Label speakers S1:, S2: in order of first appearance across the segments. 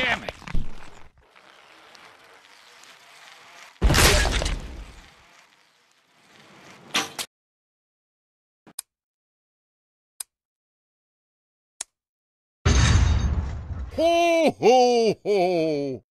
S1: Damn it!
S2: Ho, ho, ho!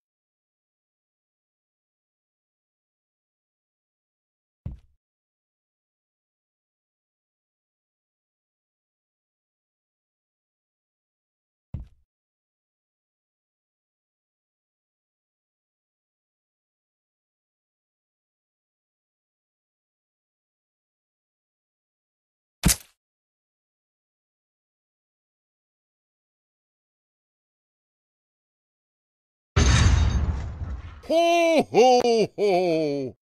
S2: Ho, ho, ho!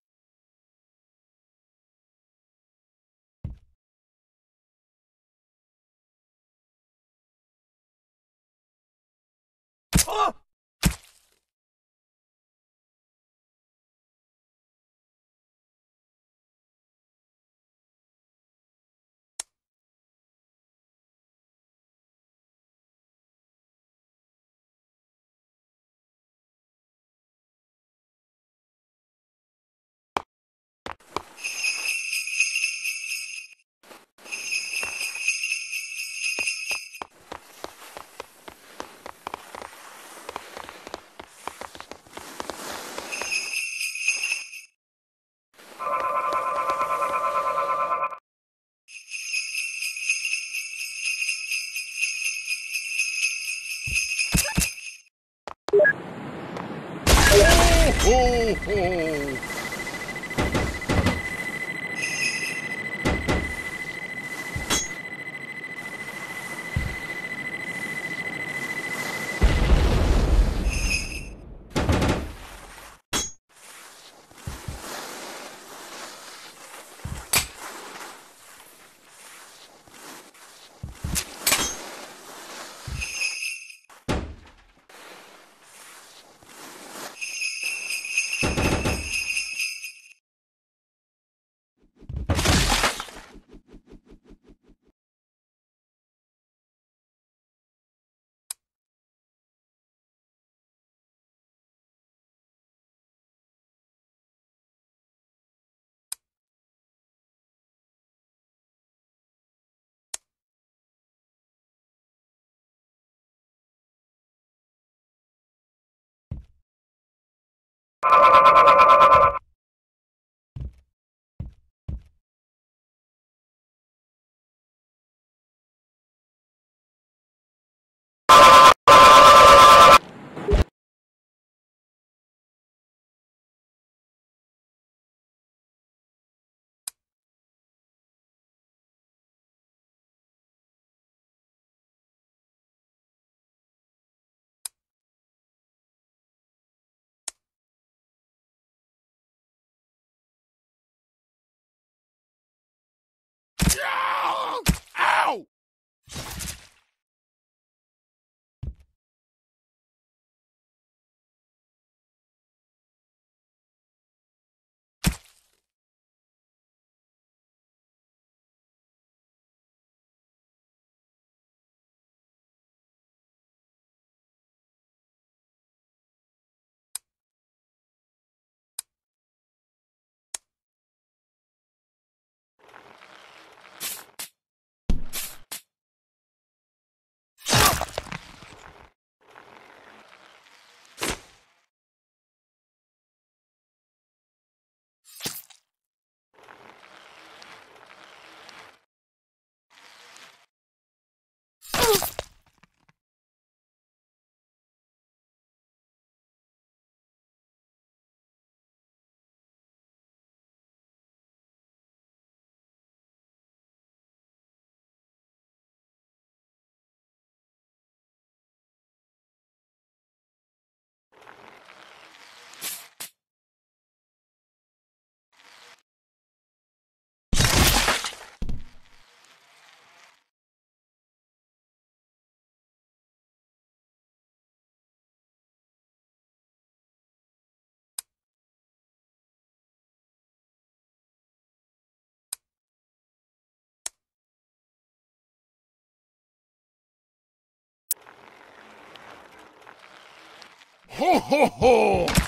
S2: Ho, ho! Ow! Oh! Ho ho ho!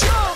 S2: Joe!